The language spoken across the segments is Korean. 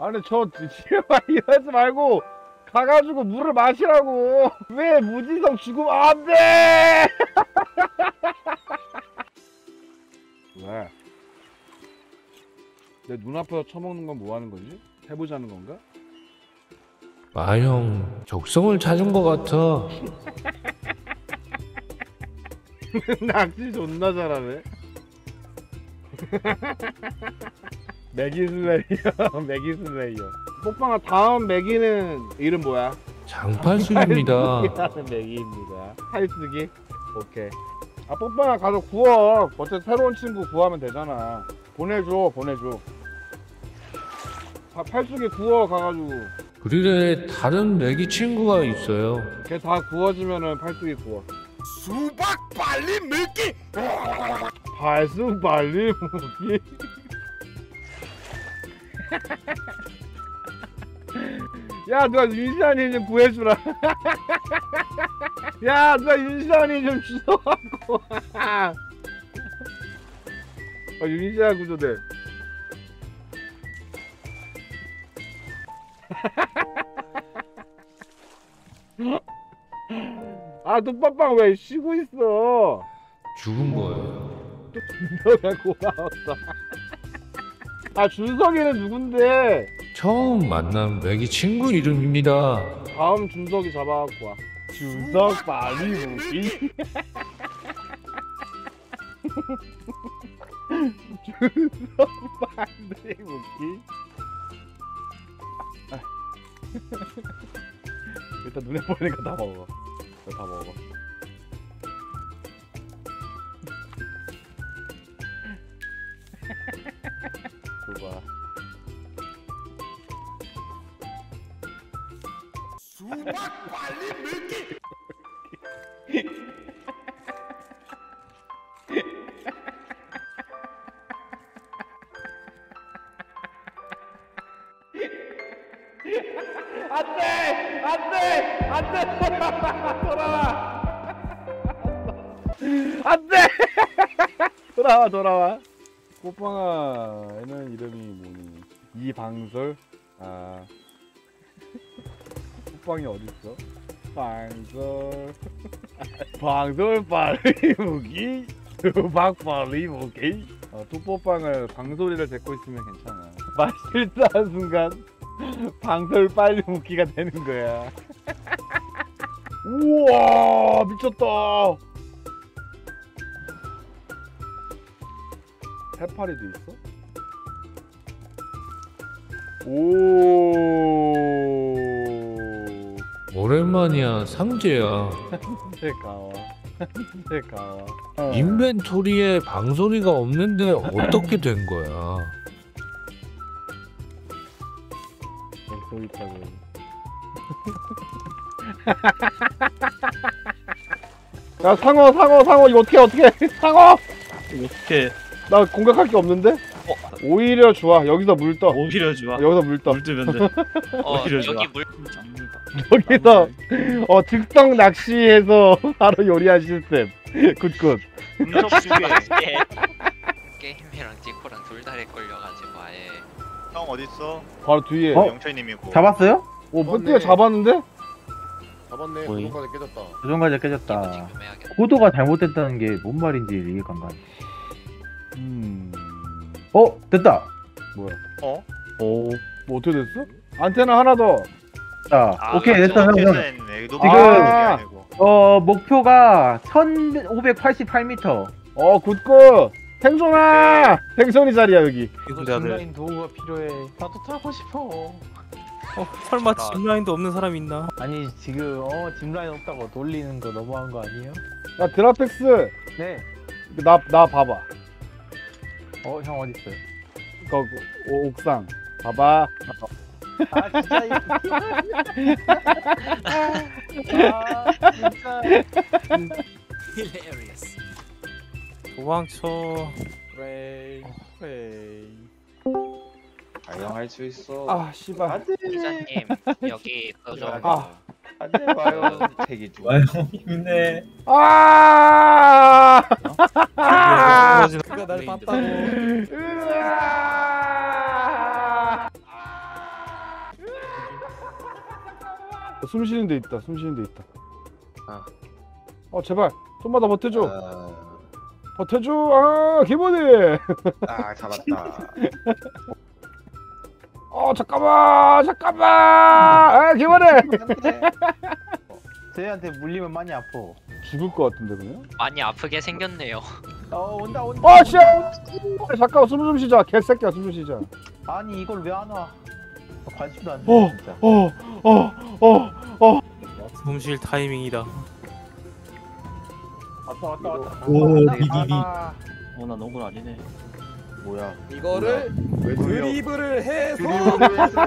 아니 저 제발 이러지 말고 가가지고 물을 마시라고 왜 무지성 죽으면 안돼 왜? 내 눈앞에서 처먹는 건 뭐 하는 거지? 해보자는 건가? 마형 적성을 찾은 것 같아. 낚시 존나 잘하네 매기 슬레이어 매기 슬레이어. 뽀빵아 다음 매기는 이름 뭐야? 장팔수입니다. 하는 매기입니다. 팔쓰기? 오케이. 아 뽀빵아 가서 구워. 어차피 새로운 친구 구하면 되잖아. 보내줘 보내줘. 아, 팔쓰기 구워 가가지고. 그릴에 다른 매기 친구가 있어요. 걔 다 구워지면은 팔쓰기 구워. 수박 빨리 먹기! 발수 빨리 먹기 야 누가 윤시안이 좀 구해주라 야 누가 윤시안이 좀 주워갖고 아 윤시안 구조대 아 뚝밥빵 왜 쉬고 있어 죽은 거예요. 너가 고마웠다. 아 준석이는 누군데? 처음 만난 매기 친구 이름입니다. 다음 준석이 잡아갖고 와. 준석 빨리 무기. 준석 무기. 아. 일단 눈에 보이는 거다 먹어. 다 먹어. 안돼 안돼 안돼. 돌아와. 안돼. 돌아와 돌아와. 꽃방아에는 이름이 뭐니? 이방솔 아. 꽃방이 어딨어? 방솔 방솔 빨리 무기 수박 빨리 무기 어, 뚜뽀빵을 방소리를 듣고 있으면 괜찮아. 맛있다 한 순간 방설 빨리 묶기가 되는 거야. 우와 미쳤다. 해파리도 있어? 오. 오랜만이야 상재야. 대가와. 대가와. 인벤토리에 방소리가 없는데 어떻게 된 거야? 소리 타고. 야 상어 상어 상어 이거 어떻게 어떻게 상어? 어떻게 나 공격할 게 없는데? 오히려 좋아 여기서 물 떠. 오히려 좋아 여기서 물 떠. 물 뜨면 돼 어 오히려 좋아 여기 물 여기서 어 즉석 낚시해서 바로 요리한 시스템. good good. 중에 예. 게임이랑 디코랑 둘다 헷걸려가지고 아예 형 어딨어? 바로 뒤에. 어? 영철님이고 잡았어요? 오 뽀띠가 잡았는데? 잡았네 뭐이? 고정까지 깨졌다 조종과제 기분 깨졌다. 고도가 잘못됐다는 게 뭔 말인지 이해가 안 가네. 음. 어 됐다. 뭐야? 어? 오. 뭐 어떻게 됐어? 안테나 하나 더. 자 아, 오케이 됐어 형 형. 지금- 아. 어 목표가 1588m. 어 good good. 생존아. 생존이 자리야 여기. 이거 네, 네. 짚라인 도구가 필요해. 나도 타고 싶어. 어, 설마 짚라인도 없는 사람 있나? 아니 지금 어 짚라인 없다고 놀리는 거 너무한 거 아니에요? 야 드라펙스. 네. 나나 봐봐. 어형 어디 있어요? 거 오, 옥상. 봐봐. 아 진짜 이. 아 진짜. 도망쳐. 프레이 프레이 가영할 수 있어. 아 씨발. 기자님 여기 그좀 아. 안돼 봐요. 택이 좀. 힘내 아. 그가 날 봤다고. 으아! 숨 쉬는 데 있다. 숨 쉬는 데 있다. 아. 어 제발 좀만 더 버텨줘. 아, 버텨줘. 아 기본이. 아 잡았다. 어 잠깐만 잠깐만. 아 기본이. 쟤한테 물리면 많이 아파. 죽을 것 같은데 그냥. 많이 아프게 생겼네요. 어 온다 온다. 어 씨. 잠깐만 숨좀 쉬자. 개새끼야 숨 좀 쉬자. 아니 이걸 왜 안 와? 관심도 안 어. 돼 진짜. 어어어 숨쉴 타이밍이다. 왔다 왔다 왔다. 오. 비비비. 아, 어나 농구는 아니네. 뭐야? 이거를 왜? 드리블을 해서 드리블을 해서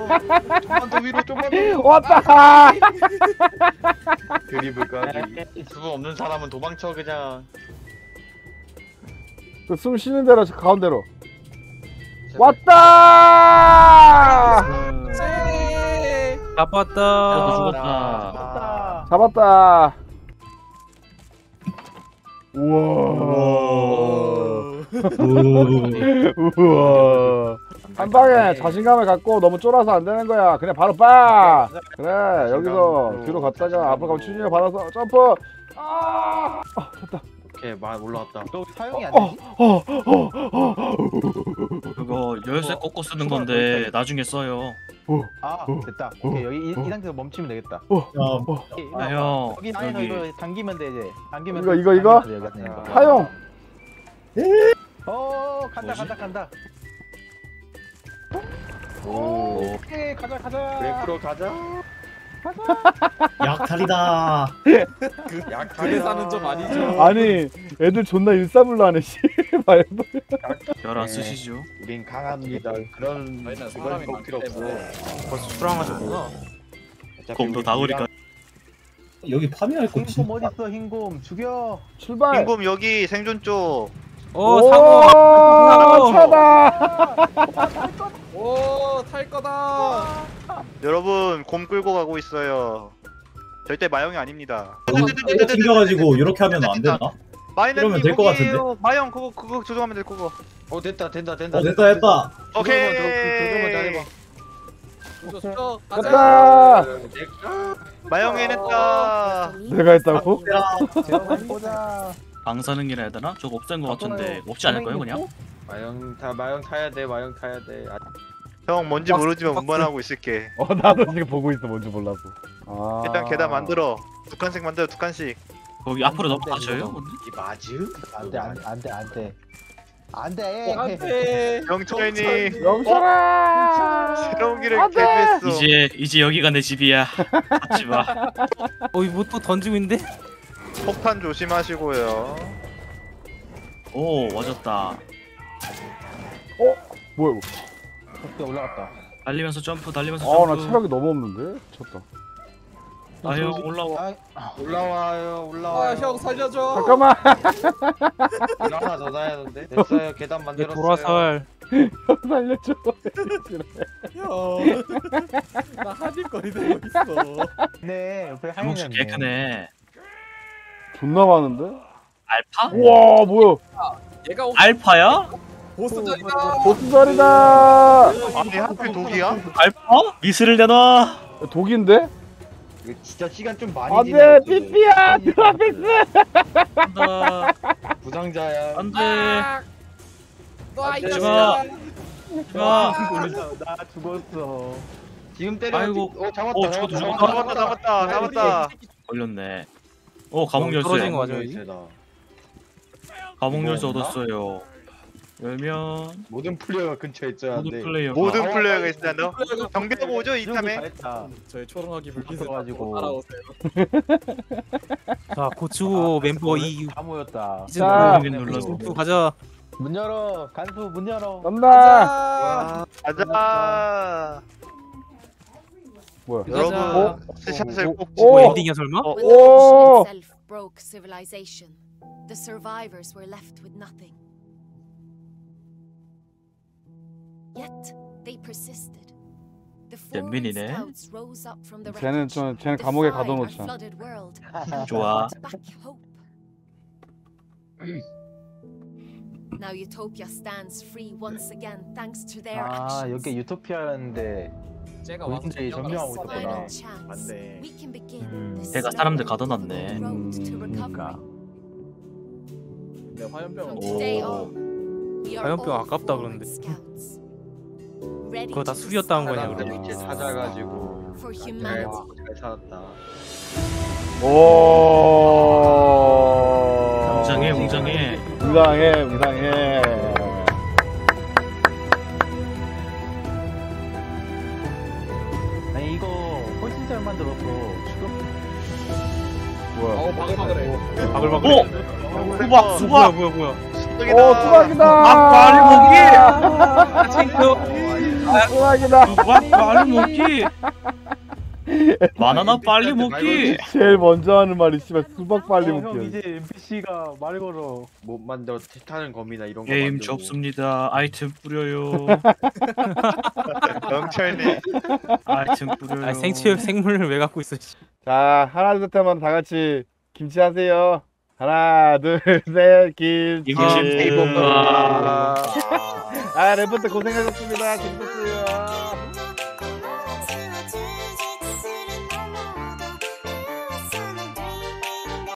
좀만 더 위로 좀만 더 왔다. 드리블까지. 수분 없는 사람은 도망쳐 그냥. 그 숨 쉬는 대로 저 가운데로. 제발. 왔다. 네. 잡았다. 너 죽었다. 잡았다. 우와. 우와. 한 방에 자신감을 갖고 너무 쫄아서 안 되는 거야. 그냥 바로 빠. 그래 여기서 뒤로 갔다가 앞으로 가면 추진을 받아서 점프. 아. 아 됐다. 오케이 말 올라왔다. 너 사용이 안 어, 되지? 어, 어, 어. 그거 열쇠 꺾고 쓰는 건데 나중에 써요. 아 됐다. 오케이 여기 이, 이 상태에서 멈추면 되겠다. 오케이, 아 형. 여기 안에서 여기. 이거 당기면 돼 이제. 당기면 이거, 돼. 이거, 이거? 하용. 어 간다 뭐지? 간다 간다. 오. 오케이 가자 가자. 웨프로 가자. 약탈이다. 약 그래서는 좀 아니죠. 아니 애들 존나 일사불란해 씨발. 열안 쓰시죠. 우린 강합니다. 그런 사람이 꼭 필요. 때문에. 벌써 수랑하셨구나. 우리 나오니까. 여기 파밍할 거 흰곰 어디 있어 흰곰 죽여. 출발. 흰곰 여기 생존 쪽. 어 오, 상어. 차다. 오, 탈 거다. 여러분 곰 끌고 가고 있어요. 절대 마영이 아닙니다. 튕겨가지고 이렇게 하면 안 되나? 이러면 될 것 같은데? 마영 그거 그거 조정하면 될 그거. 어 됐다 된다 된다. 어 됐다 됐다. 오케이. 조정만 잘해봐. 갔다. 마영이 해냈다. 내가 했다고? 보자. 방사능이라 해야 되나? 저거 없앤 거 같은데 없지 않을까요 그냥? 마영 타 마영 타야 돼 마영 타야 돼. 아. 형 뭔지 모르지만 운반하고 있을게. 어 나도 지금 보고 있어 뭔지 몰라서. 아. 일단 계단 만들어. 두 칸씩 만들어 두 칸씩. 거기 앞으로 넘어가셔요? 이 맞음? 안돼 안돼 안돼 안돼 어, 안돼. 영철님 영철아. 새로운 길을! 개조했어. 이제 이제 여기가 내 집이야. 갖지 마. 어이 뭐또 던지고 있는데? 폭탄 조심하시고요. 오 와졌다. 뭐야? 어깨 올라갔다 달리면서 점프 달리면서 아 나 점프. 체력이 너무 없는데. 쳤다. 아형 올라와. 아, 올라와요 아, 올라와요. 형 살려줘. 잠깐만. 이거 하나 더 놔야 하는데. 됐어요 계단 만들었어요. 돌아설. 살려줘. 형. 나 한입거리 되고 있어. 네 옆에 주먹식 개 크네. 존나 많은데? 알파? 우와 뭐야? 얘가 오- 알파야? 보스전이다. 보스 자리다. 아니 하필 독이야? 알파? 미스를 내놔. 독인데? 이거 진짜 시간 좀 많이 안돼 삐삐야 드라피스. 간다. 부상자야. 안돼. 하지마. 마. 나 죽었어 지금 때려. 아이고. 어 잡았다. 어, 죽었다, 잡았다. 잡았다. 잡았다. 잡았다. 걸렸네. 오 감옥 열쇠. 떨어진 거 맞아야지. 감옥 열쇠? 얻었어요. 열면 모든 플레이어가 근처에 있어야 모든 돼. 플레이어가 모든 아, 플레이어가 있어야 돼. 경비하고 오죠 이 탐에. 잘했다 저희 초롱하기 불빛을 붙어가지고. 따라오세요. 자 고추 멤버 이 다 모였다 이제 자. 눌러 눌러서. 또 가자. 문 열어 간수 문 열어 간다. 아, 가자. 뭐야? 여러분 어? 스샷을 꼭 오! 뭐 오! 엔딩이야 설마? 어, When the Oh! ocean itself broke civilization, the survivors were left with nothing. Yet they persisted. The four 연민이네. scouts rose up from the 쟤는 wreckage, 좀 쟤는 감옥에 defied our 가둬놓자. flooded world, 좋아. brought back hope. Now Utopia stands free once again thanks to their 아 actions. 여기 유토피아였는데 쟤가 본인들이 왕 점령하고 This 있었구나. final chance, 맞네. we can begin 음. the 걔가 slow 사람들 가둬놨네. road to recovery. 그러니까. 내 화염병은 From today 오. on, we are 화염병 all 아깝다 forward 그러는데. scouts. Ready 그거 다 술이었다는 거냐, 그러면? 이렇게 찾아가지고 For 잘잘 살았다. 오. 웅장해 웅장해. 웅장해 웅장해. 아니 이거 훨씬 잘 만들었어. 지금 뭐야? 어우 바글바글해 바글바글. 오! 수박 수박. 뭐야 뭐야 오 수박이다. 아, 빨리 먹기. 수박이다. 수박 빨리 먹기. 바나나 빨리 먹기. 제일 먼저 하는 말이 씨발 수박 빨리 어, 형 먹기. 이제 NPC가 말 걸어. 못 만들어 타는 검이나 이런 거 게임 만들고. 접습니다. 아이템 뿌려요. 영철님 아이템 뿌려요. 아 생체 생물을 왜 갖고 있어 씨. 자 하나 둘 셋 하면 다 같이 김치 하세요. 하나 둘셋 김치. 김치. 아, 아 래퍼때 고생하셨습니다. 재밌었어요.